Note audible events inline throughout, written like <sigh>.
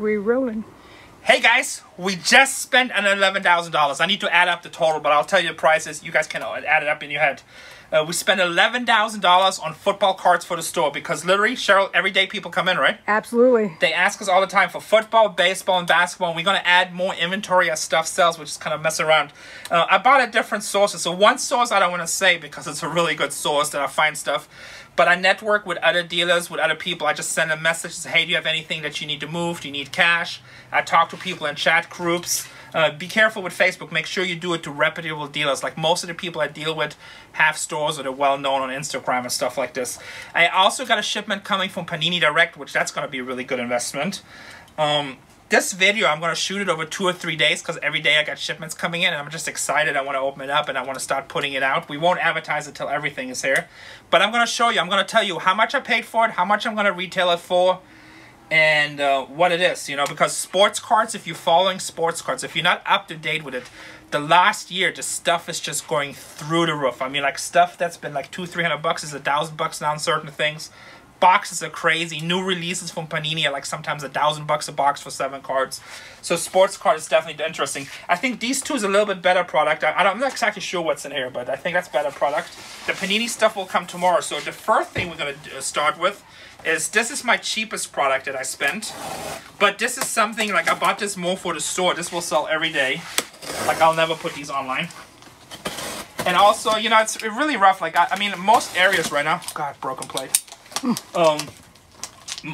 We're rolling. Hey guys, we just spent an eleven thousand dollars. I need to add up the total, but I'll tell you the prices. You guys can add it up in your head. Uh, we spent eleven thousand dollars on football cards for the store because literally, Cheryl, every day people come in, right? Absolutely. They ask us all the time for football, baseball, and basketball. And we're gonna add more inventory as stuff sells, which is kind of mess around. Uh, I bought at different sources. So one source I don't want to say because it's a really good source that I find stuff. But I network with other dealers, with other people. I just send a message, say, hey, do you have anything that you need to move? Do you need cash? I talk to people in chat groups. Uh, be careful with Facebook. Make sure you do it to reputable dealers. Like most of the people I deal with have stores that are well known on Instagram and stuff like this. I also got a shipment coming from Panini Direct, which that's going to be a really good investment. Um, this video, I'm going to shoot it over two or three days because every day I got shipments coming in and I'm just excited. I want to open it up and I want to start putting it out. We won't advertise until everything is here. But I'm going to show you, I'm going to tell you how much I paid for it, how much I'm going to retail it for, and uh, what it is, you know, because sports cards, if you're following sports cards, if you're not up to date with it, the last year, the stuff is just going through the roof. I mean, like stuff that's been like two, three hundred bucks is a thousand bucks now on certain things boxes are crazy. New releases from Panini are like sometimes a thousand bucks a box for seven cards. So sports card is definitely interesting. I think these two is a little bit better product. I, I'm not exactly sure what's in here, but I think that's better product. The Panini stuff will come tomorrow. So the first thing we're gonna uh, start with is this is my cheapest product that I spent. But this is something like I bought this more for the store. This will sell every day. Like I'll never put these online. And also, you know, it's really rough. Like, I, I mean, most areas right now, God, broken plate um,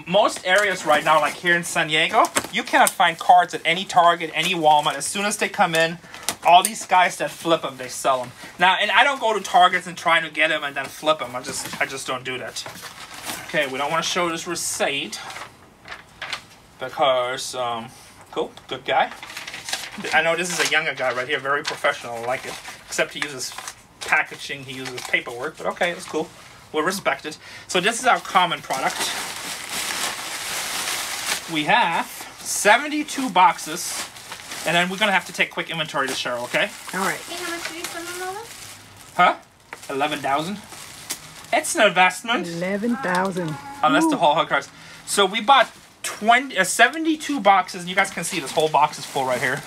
most areas right now, like here in San Diego, you cannot find cards at any Target, any Walmart. As soon as they come in, all these guys that flip them, they sell them. Now, and I don't go to Targets and try to get them and then flip them. I just, I just don't do that. Okay, we don't want to show this receipt because, um, cool, good guy. I know this is a younger guy right here, very professional. I like it. Except he uses packaging, he uses paperwork, but okay, it's cool we'll respect it. So this is our common product. We have 72 boxes, and then we're gonna have to take quick inventory to Cheryl, okay? All right. Hey, how much did you spend on all this? Huh? 11,000? It's an investment. 11,000. Unless the whole hug cards. So we bought 20, uh, 72 boxes, and you guys can see this whole box is full right here.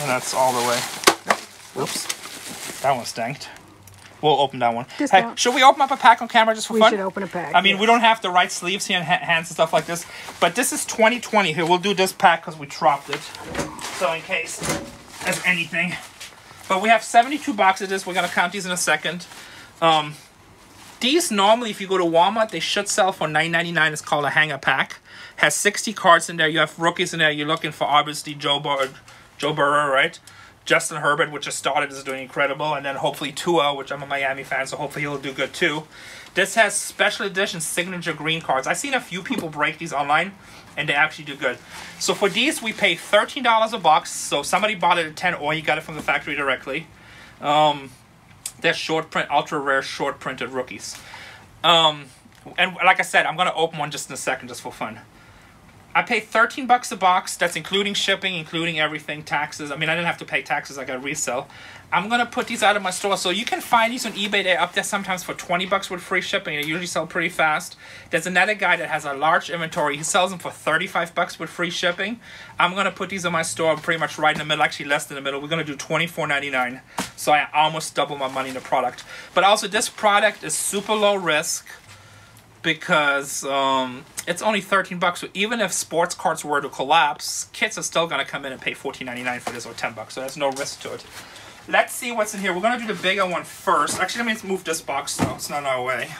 And that's all the way. Whoops. That one stanked. We'll open that one. Hey, should we open up a pack on camera just for We fun? should open a pack, I mean, yes. we don't have the right sleeves here and ha- hands and stuff like this, but this is 2020. Here, we'll do this pack because we dropped it. So in case there's anything. But we have 72 boxes this. We're going to count these in a second. Um, these normally, if you go to Walmart, they should sell for $9.99. It's called a hanger pack. Has 60 cards in there. You have rookies in there. You're looking for obviously Joe, Bur- Joe Burrow, right? Justin Herbert, which just started, is doing incredible, and then hopefully Tua, which I'm a Miami fan, so hopefully he'll do good too. This has special edition signature green cards. I've seen a few people break these online, and they actually do good. So for these, we pay thirteen dollars a box. So somebody bought it at ten, or you got it from the factory directly. Um, they're short print, ultra rare, short printed rookies. Um, and like I said, I'm gonna open one just in a second, just for fun. I pay 13 bucks a box. That's including shipping, including everything, taxes. I mean, I didn't have to pay taxes. I got resell. I'm going to put these out of my store. So you can find these on eBay. They're up there sometimes for 20 bucks with free shipping. They usually sell pretty fast. There's another guy that has a large inventory. He sells them for 35 bucks with free shipping. I'm going to put these in my store. I'm pretty much right in the middle, actually less than the middle. We're going to do $24.99. So I almost double my money in the product. But also, this product is super low risk because um, it's only 13 bucks. So even if sports cards were to collapse, kids are still gonna come in and pay 14.99 for this or 10 bucks. So there's no risk to it. Let's see what's in here. We're gonna do the bigger one first. Actually, let me move this box so it's not in our way.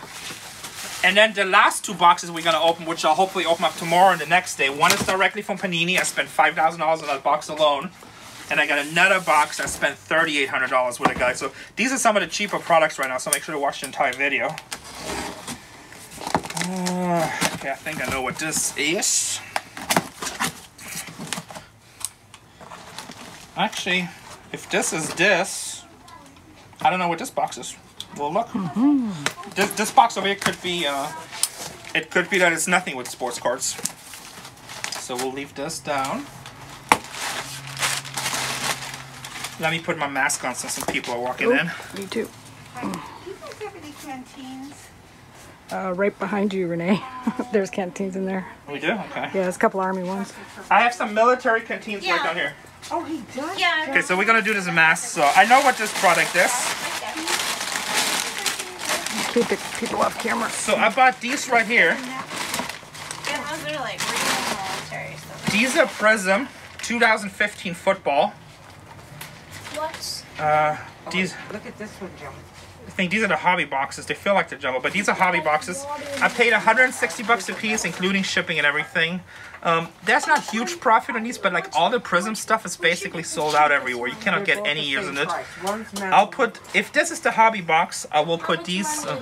And then the last two boxes we're gonna open, which I'll hopefully open up tomorrow and the next day. One is directly from Panini. I spent five thousand dollars on that box alone. And I got another box I spent $3,800 with it, guys. So these are some of the cheaper products right now, so make sure to watch the entire video. Uh, okay, I think I know what this is. Actually, if this is this, I don't know what this box is. Well, look. This, this box over here could be, uh, it could be that it's nothing with sports cards. So we'll leave this down. Let me put my mask on since some people are walking in. Me too. Do you guys have any canteens? Uh, right behind you, Rene. <laughs> There's canteens in there. We do? Okay. Yeah, there's a couple army ones. I have some military canteens right down here. Oh, he does? Yeah. Okay, so we're gonna do this in mass. So I know what this product is. Keep the people off camera. So I bought these right here. Yeah, those are like real military stuff. These are Prizm 2015 football. What? Uh, these Look at this one, Joe. I think these are the hobby boxes. They feel like the jumbo, but these are hobby boxes. I paid 160 bucks a piece, including shipping and everything. Um, that's not huge profit on these, but like all the Prizm stuff is basically sold out everywhere. You cannot get any years in it. price. One's metal. I'll put if this is the hobby box, I will put these. Uh,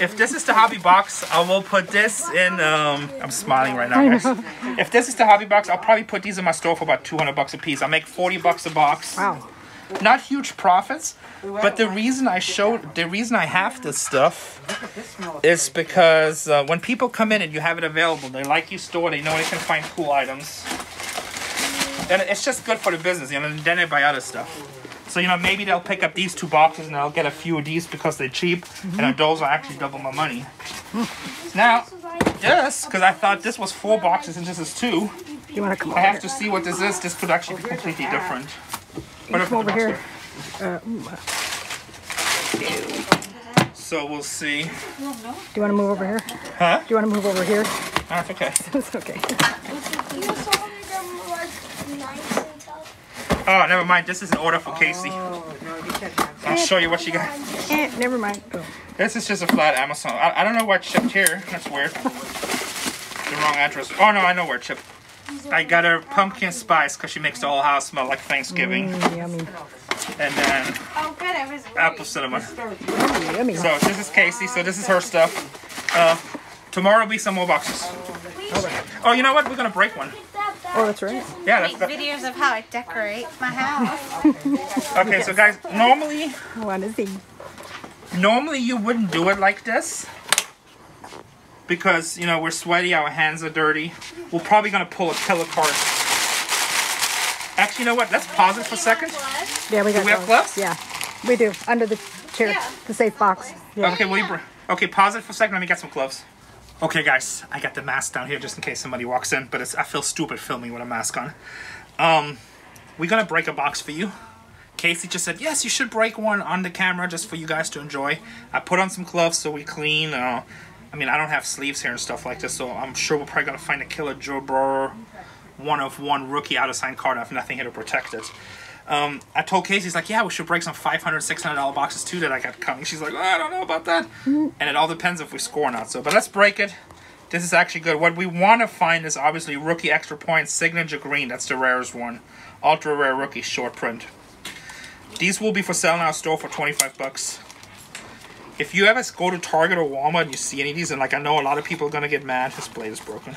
if this is the hobby box, I will put this in. Um, I'm smiling right now, guys. <laughs> If this is the hobby box, I'll probably put these in my store for about 200 bucks a piece. I'll make 40 bucks a box. Wow. Not huge profits, but the reason I show the reason I have this stuff Look at this military. is because uh, when people come in and you have it available, they like you store, they know they can find cool items. And it's just good for the business, you know, and then they buy other stuff. So, you know, maybe they'll pick up these two boxes and they'll get a few of these because they're cheap, and those are actually double my money. Now, this, because I thought this was four boxes and this is two, You want to come I have to see what this is. This could actually be completely different. Come over here. Uh, So we'll see. do you want to move over here? Huh? Do you want to move over here? That's okay. It's okay. You saw them like nice and tough. Oh, never mind. This is an order for Casey. Oh, no, you can't have that. I'll show you what she got. Eh, never mind. Oh. This is just a flat Amazon. I, I don't know why it shipped here. That's weird. The wrong address. Oh no, I know where it shipped. I got her pumpkin spice because she makes the whole house smell like Thanksgiving. Mm, yummy. And then Oh, good. I was right. apple cinnamon. Yummy. So this is Casey. So this is her stuff. Uh, tomorrow will be some more boxes. Oh, you know what? We're gonna break one. Oh, that's right. Yeah, that's Make that. videos of how I decorate my house. <laughs> Okay, so guys, normally, One is the. normally you wouldn't do it like this. Because, you know, we're sweaty, our hands are dirty. We're probably gonna pull a killer card. Actually, you know what? Let's pause it for a second. Yeah, we got we have gloves? Yeah, we do. Under the chair, Yeah. the safe box. Yeah. Okay, will you br- okay, pause it for a second. Let me get some gloves. Okay, guys, I got the mask down here just in case somebody walks in, but it's, I feel stupid filming with a mask on. Um, we're gonna break a box for you. Casey just said, yes, you should break one on the camera just for you guys to enjoy. I put on some gloves so we clean. Uh, I mean, I don't have sleeves here and stuff like this, so I'm sure we're probably gonna find a killer Joe Burrow one of one rookie out of signed card. I have nothing here to protect it. Um, I told Casey, he's like, yeah, we should break some $500, $600 boxes too that I got coming. She's like, oh, I don't know about that. And it all depends if we score or not. So, but let's break it. This is actually good. What we want to find is obviously rookie extra points, signature green. That's the rarest one. Ultra rare rookie short print. These will be for sale in our store for 25 bucks. If you ever go to Target or Walmart and you see any of these, and like I know a lot of people are gonna get mad. This blade is broken.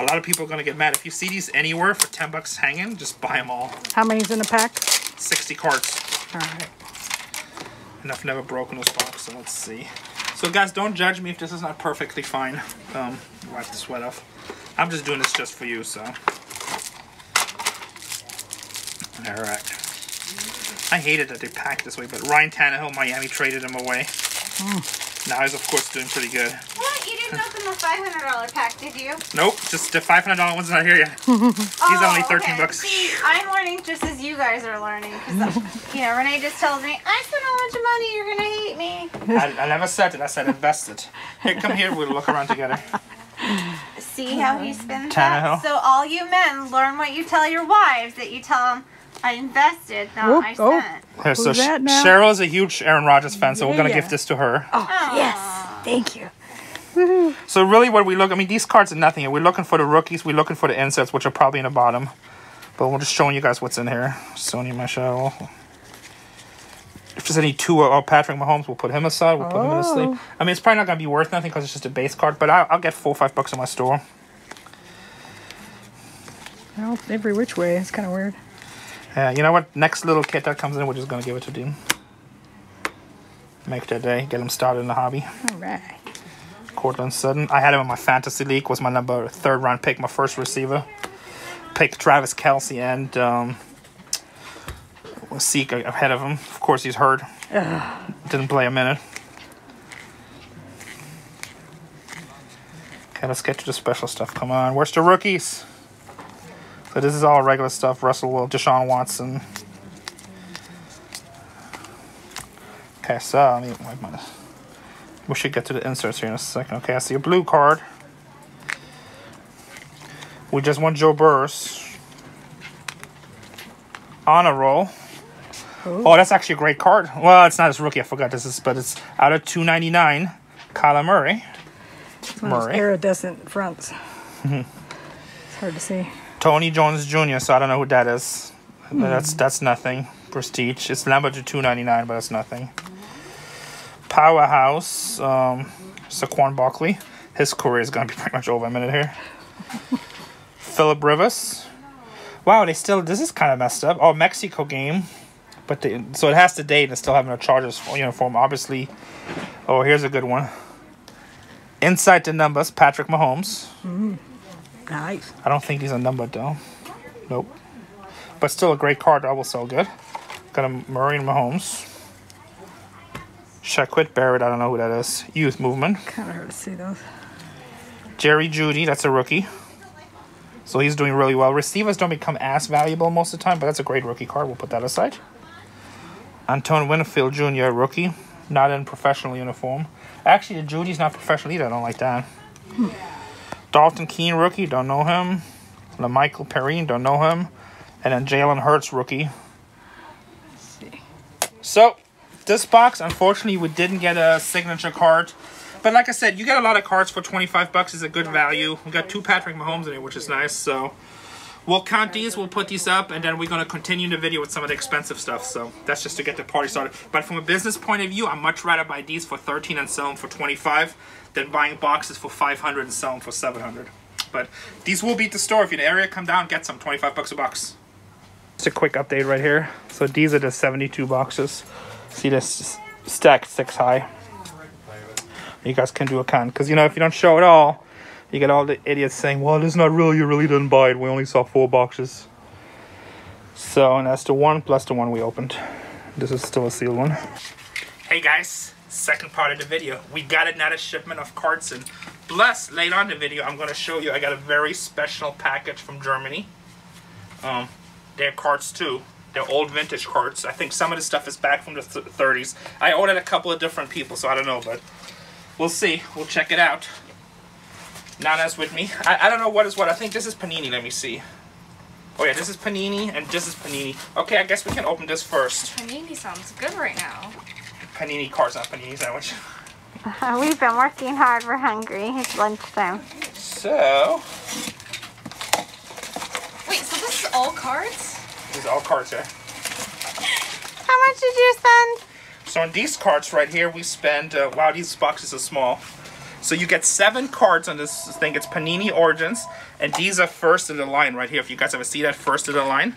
A lot of people are gonna get mad if you see these anywhere for 10 bucks hanging. Just buy them all. How many's in a pack? 60 cards. All right. And I've never broken this box, so let's see. So guys, don't judge me if this is not perfectly fine. Um, wipe the sweat off. I'm just doing this just for you, so. Alright. I hated that they packed this way, but Ryan Tannehill, Miami traded him away. Now he's of course doing pretty good. What? You didn't open the $500 pack, did you? Nope, just the $500 one's not here yet. <laughs> He's only 13 Oh, okay. bucks. See, I'm learning just as you guys are learning. Because, uh, you know, Rene just tells me, I spent a bunch of money, you're to hate me. I, I never said it, I said invest it. Here, come here, we'll look around together. See how he spins Tannehill. that? So all you men, learn what you tell your wives, that you tell them, I invested, not Whoop, I oh. spent. Here, so Who's that now? Cheryl is a huge Aaron Rodgers fan, so we're gonna Yeah. give this to her. Oh, yes. Thank you. So really, what we look, I mean, these cards are nothing. We're looking for the rookies. We're looking for the inserts, which are probably in the bottom. But we're just showing you guys what's in here. Sony Michel. If there's any two or Patrick Mahomes, we'll put him aside. We'll put him in the sleep. Oh. I mean, it's probably not gonna be worth nothing because it's just a base card. But I'll, I'll get four or five bucks in my store. Well, every which way. It's kind of weird. Yeah, you know what? Next little kit that comes in, we're just gonna give it to Dean. Make their day. Get them started in the hobby. All right. Courtland Sutton. I had him in my fantasy league. Was my number third round pick, my first receiver. Picked Travis Kelce and um, Zeke ahead of him. Of course, he's hurt. Didn't play a minute. Okay, let's get to the special stuff. Come on, where's the rookies? So this is all regular stuff. Russell Will, Deshaun Watson. Okay, so let me wipe my. We should get to the inserts here in a second. Okay, I see a blue card. We just won Joe Burris. On a roll. Oh, that's actually a great card. Well, it's not his rookie. I forgot this is, but it's out of two ninety nine. Kyler Murray. One of those Murray. iridescent fronts. <laughs> it's hard to see. Tony Jones Jr. So I don't know who that is. That's that's nothing. Prestige. It's numbered to two ninety nine, but it's nothing. Powerhouse. Um, Saquon Barkley. His career is gonna be <laughs> pretty much over in a minute here. Philip Rivers. Wow, they still. This is kind of messed up. Oh, Mexico game, but they, so it has to date and still having a Chargers uniform. Obviously. Oh, here's a good one. Inside the numbers, Patrick Mahomes. Nice. I don't think he's a number though. Nope. But still a great card. I will sell good. Got a Murray and Mahomes. Shaquil Barrett. I don't know who that is. Youth Movement. Kind of hard to see those. Jerry Jeudy. That's a rookie. So he's doing really well. Receivers don't become as valuable most of the time, but that's a great rookie card. We'll put that aside. Antoine Winfield Jr. Rookie. Not in professional uniform. Actually, the Jeudy's not professional either. I don't like that. Hmm. Dalton Keene rookie, don't know him. La'Mical Perine, don't know him. And then Jalen Hurts rookie. So, this box, unfortunately, we didn't get a signature card. But like I said, you get a lot of cards for 25 bucks is a good value. We got two Patrick Mahomes in it, which is nice. So, we'll count these, we'll put these up, and then we're going to continue the video with some of the expensive stuff. So, that's just to get the party started. But from a business point of view, I'd much rather buy these for 13 and sell them for 25 than buying boxes for 500 and selling for 700. But these will be at the store. If you're in the area, come down, get some. 25 bucks a box. Just a quick update right here. So these are the 72 boxes. See this stacked six high. You guys can do a count. Because, you know, if you don't show it all, you get all the idiots saying, well, is not real. You really didn't buy it. We only saw four boxes. So, and that's the one plus the one we opened. This is still a sealed one. Hey guys, second part of the video. We got another shipment of cards in. Plus, later on the video, I'm going to show you I got a very special package from Germany. Um, they're cards too. They're old vintage cards. I think some of the stuff is back from the th 30s. I ordered a couple of different people, so I don't know, but we'll see. We'll check it out. Nana's with me. I, I don't know what is what. I think this is Panini. Let me see. Oh yeah, this is Panini and this is Panini. Okay, I guess we can open this first. Panini sounds good right now. Panini cards, not Panini sandwich. Uh, <laughs> we've been working hard. We're hungry. It's lunchtime. So, Wait, so this is all cards? these are all cards here. <laughs> How much did you spend? So on these cards right here, we spend, uh, wow, these boxes are small. So you get seven cards on this thing. It's Panini Origins, and these are first of the line right here. If you guys ever see that, first of the line.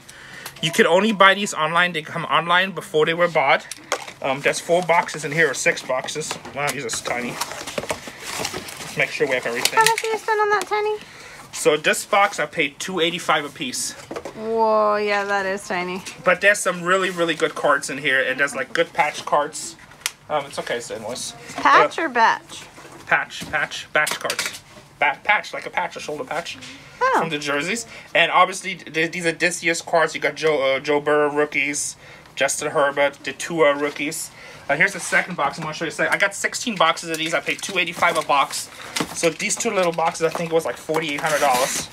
You can only buy these online. They come online before they were bought. Um, there's four boxes in here, or six boxes. Wow, these are tiny. Let's make sure we have everything. How much did you spend on that, Tiny? So this box, I paid two eighty five a piece. Whoa, yeah, that is tiny. But there's some really, really good cards in here, and there's like good patch cards. Um, it's okay, it's invoice. Patch or batch? patch, patch, batch cards. Bat, patch, like a patch, a shoulder patch Oh. from the jerseys. And obviously, th- these are this year's cards. You got Joe uh, Joe Burrow rookies, Justin Herbert, the Tua rookies. Uh, here's the second box. I'm gonna show you. sec- I got 16 boxes of these. I paid 285 a box. So these two little boxes, I think it was like 4,800 dollars.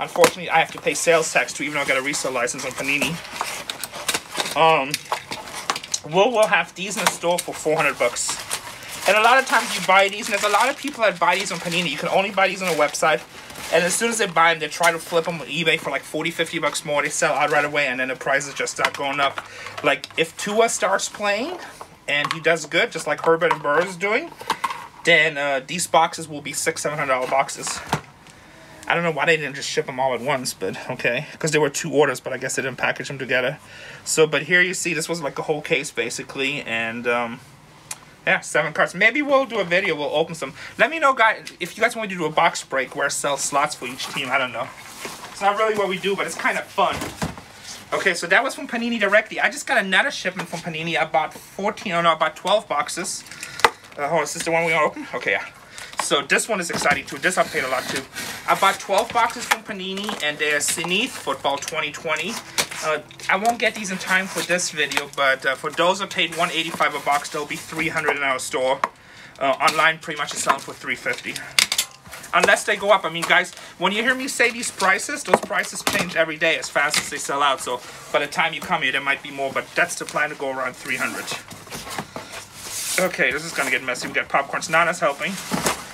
Unfortunately, I have to pay sales tax too, even though I got a resale license on Panini. Um, we'll we'll have these in the store for 400 bucks. And a lot of times you buy these, and there's a lot of people that buy these on Panini. You can only buy these on a website. And as soon as they buy them, they try to flip them on eBay for like 40, 50 bucks more. They sell out right away, and then the prices just start going up. Like, if Tua starts playing, and he does good, just like Herbert and Burrow is doing, then uh, these boxes will be six, seven hundred dollar boxes. I don't know why they didn't just ship them all at once, but okay, because there were two orders, but I guess they didn't package them together. So, but here you see, this was like a whole case basically, and um, yeah, seven cards. Maybe we'll do a video. We'll open some. Let me know, guys, if you guys want to do a box break where I sell slots for each team. I don't know. It's not really what we do, but it's kind of fun. Okay, so that was from Panini directly. I just got another shipment from Panini. I bought 14, oh no, I bought 12 boxes. Uh, hold on, is this the one we want to open? Okay, yeah. So this one is exciting too. This I paid a lot too. I bought 12 boxes from Panini and they're Zenith Football 2020. Uh, I won't get these in time for this video, but uh, for those that paid 185 a box, they'll be 300 in our store. Uh, online, pretty much is selling for 350 unless they go up. I mean, guys, when you hear me say these prices, those prices change every day as fast as they sell out. So by the time you come here, there might be more, but that's the plan to go around 300. Okay, this is gonna get messy. We got popcorns. Nana's helping.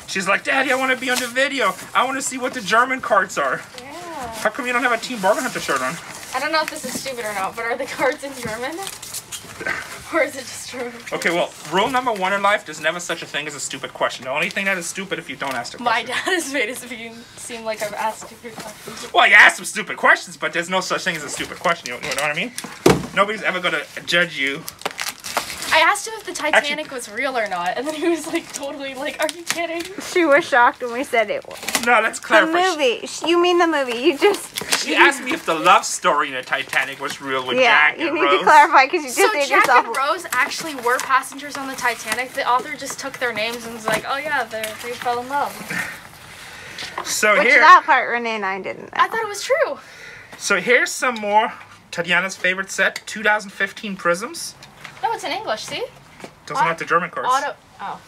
She's like, Daddy, I want to be on the video. I want to see what the German cards are. Yeah. How come you don't have a Team Bargain Hunter shirt on? I don't know if this is stupid or not, but are the cards in German? or is it just true? Okay, well, rule number one in life: there's never such a thing as a stupid question. The only thing that is stupid if you don't ask the My dad has made it seem like I've asked stupid questions. Well, you ask some stupid questions, but there's no such thing as a stupid question. You know, you know what I mean? Nobody's ever gonna judge you. I asked him if the Titanic was real or not, and then he was like, totally like, are you kidding? She was shocked when we said it was. No, let's clarify. The movie. Sh- You mean the movie. You just. She asked me if the love story in the Titanic was real with Yeah, Jack you need Rose. to clarify because you just So did Jack yourself. and Rose actually were passengers on the Titanic. The author just took their names and was like, oh yeah, they they fell in love. So Which here, that part Rene and I didn't know. I thought it was true. so here's some more Tatiana's favorite set: 2015 Prizms. No, it's in English. See? Doesn't have the German cards. Auto. Oh.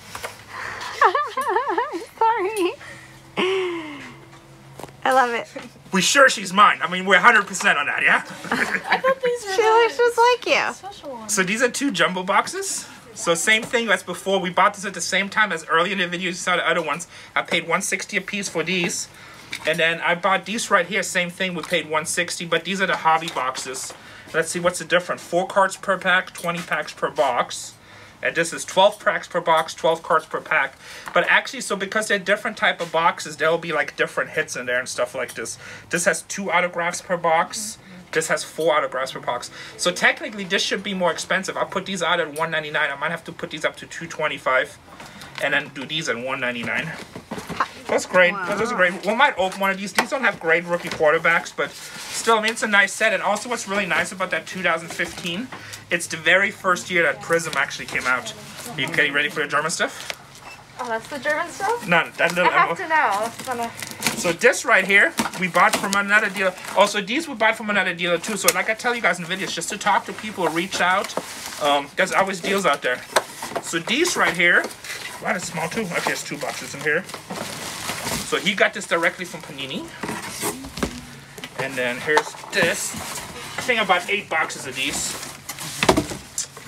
<laughs> Sorry. I love it. We sure she's mine. I mean, we're 100% on that, yeah. <laughs> I thought these were She looks just like you. special ones. So these are two jumbo boxes. So same thing as before. We bought this at the same time as earlier in the video. You saw the other ones. I paid 160 a piece for these. And then I bought these right here. Same thing. We paid 160. But these are the hobby boxes. Let's see what's the difference. Four cards per pack, 20 packs per box. And this is 12 packs per box, 12 cards per pack. But actually, so because they're different type of boxes, there'll be like different hits in there and stuff like this. This has two autographs per box. Mm-hmm. This has four autographs per box. So technically, this should be more expensive. I put these out at 199. I might have to put these up to 225 and then do these at 199. That's great. Those are great. We might open one of these. These don't have great rookie quarterbacks, but still, I mean, it's a nice set. And also, what's really nice about that 2015, it's the very first year that Prizm actually came out. Are you getting ready for the German stuff? Oh, that's the German stuff. None. That I have to know. Gonna. So this right here, we bought from another dealer. Also, these we bought from another dealer too. So like I tell you guys in videos, just to talk to people, reach out. Um, there's always deals out there. So these right here, wow, that's small too. Okay, there's two boxes in here. So he got this directly from Panini. And then here's this. I think about eight boxes of these.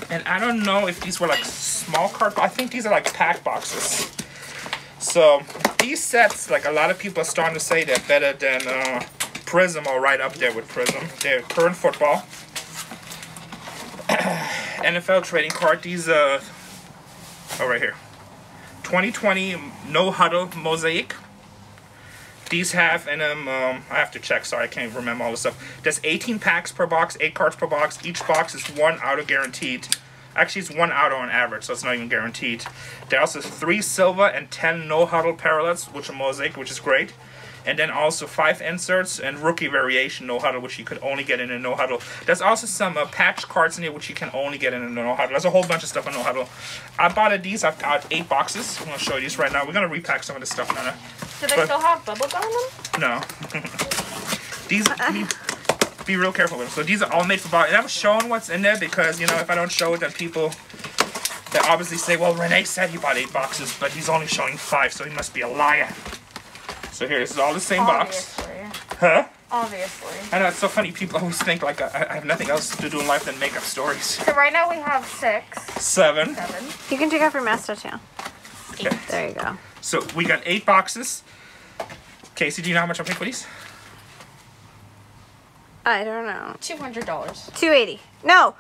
And I don't know if these were like small card. I think these are like pack boxes. So these sets, like a lot of people are starting to say, they're better than uh, Prizm or right up there with Prizm. They're current football. <clears throat> NFL trading card. These uh, oh right here, 2020 no huddle mosaic. These have and um, um I have to check. Sorry, I can't even remember all this stuff. There's 18 packs per box, eight cards per box. Each box is one auto guaranteed. Actually, it's one auto on average, so it's not even guaranteed. There also three silver and 10 no huddle parallels, which are mosaic, which is great. And then also five inserts and rookie variation no huddle, which you could only get in a no huddle. There's also some uh, patch cards in here, which you can only get in a no huddle. There's a whole bunch of stuff in no huddle. I bought of these. I've got eight boxes. I'm gonna show you these right now. We're gonna repack some of this stuff now. Do they But- still have bubble gum in them? No. <laughs> these be, be real careful with them. So these are all made for box. And I'm showing what's in there because you know if I don't show it, then people they obviously say, well, Rene said he bought eight boxes, but he's only showing five, so he must be a liar. So here, this is all the same box. Huh? Obviously. I know it's so funny. People always think like I, I have nothing else to do in life than make up stories. So right now we have six, Seven. seven, You can take off your mask tattoo. Okay. There you go. So we got eight boxes. Casey, do you know how much I paid for these? I don't know. two hundred dollars. 280. No.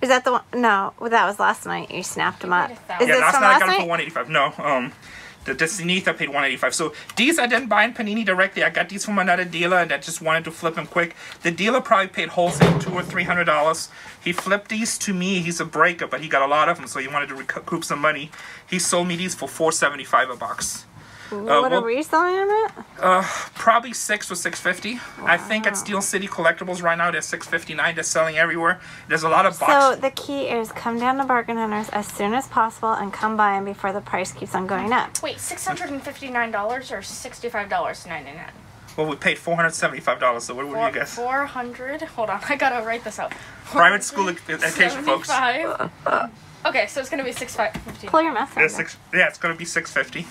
Is that the one? No. That was last night. You snapped them up. Is yeah, last from night I last got it for 185. No, um, the, I paid 185. So these I didn't buy in Panini directly. I got these from another dealer and that just wanted to flip them quick. The dealer probably paid wholesale two or three hundred dollars. He flipped these to me. He's a breaker, but he got a lot of them, so he wanted to recoup some money. He sold me these for 475 a box. What well- are we selling them at? Uh, probably six or six fifty. I think at Steel City Collectibles right now they're six fifty nine. They're selling everywhere. There's a lot of boxes. So the key is come down to Bargain Hunters as soon as possible and come buy them before the price keeps on going up. Wait, six hundred and fifty nine dollars or sixty five dollars ninety nine. well, we paid four hundred seventy five dollars. So what would you guess? Four hundred. Hold on, <laughs> I gotta write this out. Private school education, folks. 75. Okay, so it's gonna be six five fifty. Pull your mask Yeah, six. Yeah, it's gonna be six fifty,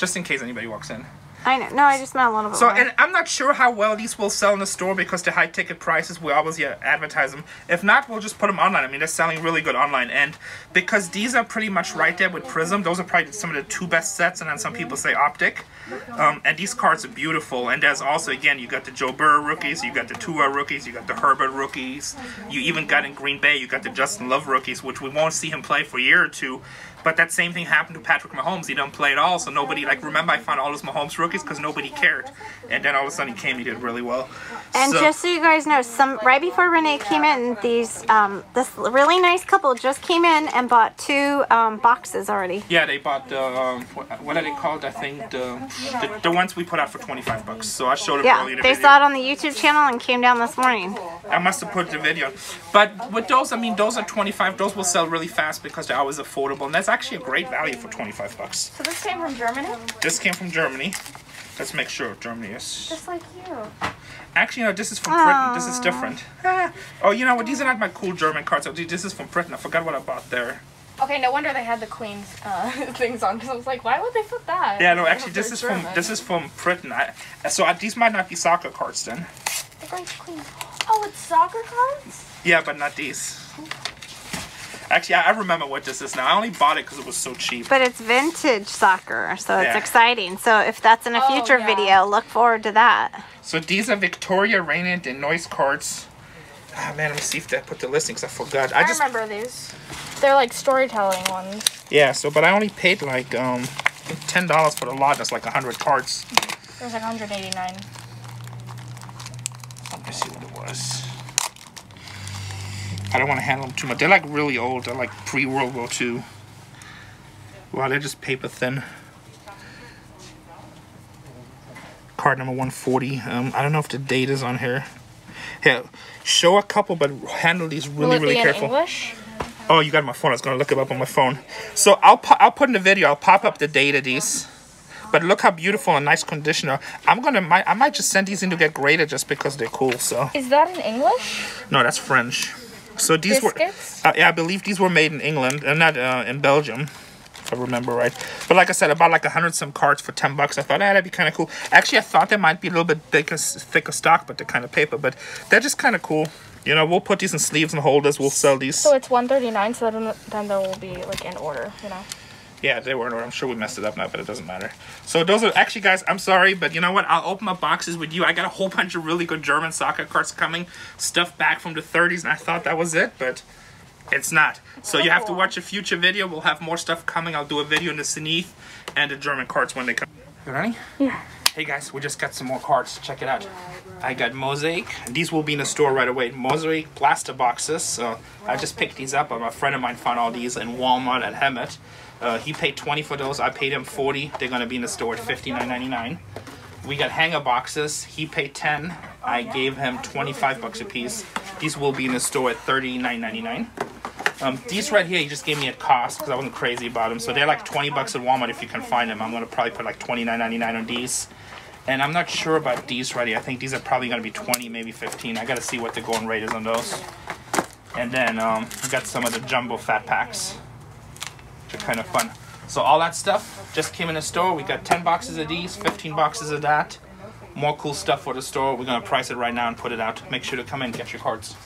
just in case anybody walks in. I know. No, I just meant a little bit So, more. and I'm not sure how well these will sell in the store because the high ticket prices, we always advertise them. If not, we'll just put them online. I mean, they're selling really good online. And because these are pretty much right there with Prizm, those are probably some of the two best sets. And then some people say Optic. Um, and these cards are beautiful. And there's also, again, you got the Joe Burrow rookies, you got the Tua rookies, you got the Herbert rookies. You even got in Green Bay, you got the Justin Love rookies, which we won't see him play for a year or two. But that same thing happened to Patrick Mahomes. He didn't play at all, so nobody like. Remember, I found all those Mahomes rookies because nobody cared, and then all of a sudden he came. He did really well. And So- just so you guys know, some right before Rene came in, these um, this really nice couple just came in and bought two um, boxes already. yeah, they bought the um, what, what are they called? I think the, the the ones we put out for twenty five bucks. So I showed them Yeah, earlier in the they video. saw it on the YouTube channel and came down this morning. I must have put the video. But with those, I mean, those are 25. Those will sell really fast because they're always affordable. And that's actually a great value for 25 bucks. So this came from Germany, This came from Germany. Let's make sure Germany is. just like you. Actually, no, this is from Britain. This is different. Ah. <laughs> Oh, you know what? These are not my cool German cards. Oh, This is from Britain. I forgot what I bought there. Okay, no wonder they had the Queen's uh, <laughs> things on because I was like, why would they put that? Yeah, no, actually, <laughs> this is from this is from Britain. I, so uh, these might not be soccer cards then. The Great Queen. Oh, it's soccer cards. Yeah, but not these. Actually, I I remember what this is now. I only bought it because it was so cheap. But it's vintage soccer, so it's Yeah. exciting. So if that's in a Oh, future yeah. video, look forward to that. So these are Victoria Reynant and Noise cards. Ah man, let me see if they put the listings. I forgot. I I, just remember these. They're like storytelling ones. yeah. So, but I only paid like um ten dollars for the lot. That's like hundred cards. There's like 189. Let me see what it was. I don't want to handle them too much. They're like really old. They're like pre World War II. Wow, they're just paper thin. Card number 140. Um, I don't know if the date is on here. Here, show a couple, but handle these really, really careful. English? Oh, you got my phone. I was gonna look it up on my phone. So I'll I'll put in the video. I'll pop up the date of these. But look how beautiful and nice condition are. I'm gonna I might just send these in to get graded just because they're cool. So Is that in English? no, that's French. So these Biscuits? were uh, yeah, I believe these were made in England and not uh, in Belgium. If I remember right. But like I said, I bought like a hundred some cards for ten bucks. I thought ah, that'd be kind of cool. Actually, I thought they might be a little bit thicker, thicker stock, but they're kind of paper. But they're just kind of cool. You know, we'll put these in sleeves and holders. We'll sell these. So it's 139. So then, then there will be like in order. You know. Yeah, they were. I'm sure we messed it up now, but it doesn't matter. So those are actually, guys. I'm sorry, but you know what? I'll open up boxes with you. I got a whole <laughs> bunch of really good German soccer cards coming, stuff back from the 30s, and I thought that was it, but it's not. So you have to watch a future video. We'll have more stuff coming. I'll do a video in the Zenith and the German cards when they come. You ready? Yeah. Hey guys, we just got some more cards. Check it out. I got Mosaic. These will be in the store right away. Mosaic blaster boxes. So I just picked these up. A friend of mine found all these in Walmart at Hemet. Uh, he paid 20 for those. I paid him 40. They're gonna be in the store at $59.99. We got hanger boxes. He paid 10. I gave him 25 bucks a piece. These will be in the store at $39.99. Um, these right here, he just gave me a cost because I wasn't crazy about them. So they're like 20 bucks at Walmart if you can find them. I'm gonna probably put like $29.99 on these. And I'm not sure about these here. I think these are probably gonna be 20, maybe 15. I gotta see what the going rate is on those. And then um, we got some of the jumbo fat packs, which are kind of fun. So all that stuff just came in the store. We got 10 boxes of these, 15 boxes of that. More cool stuff for the store. We're gonna price it right now and put it out. Make sure to come in and get your cards.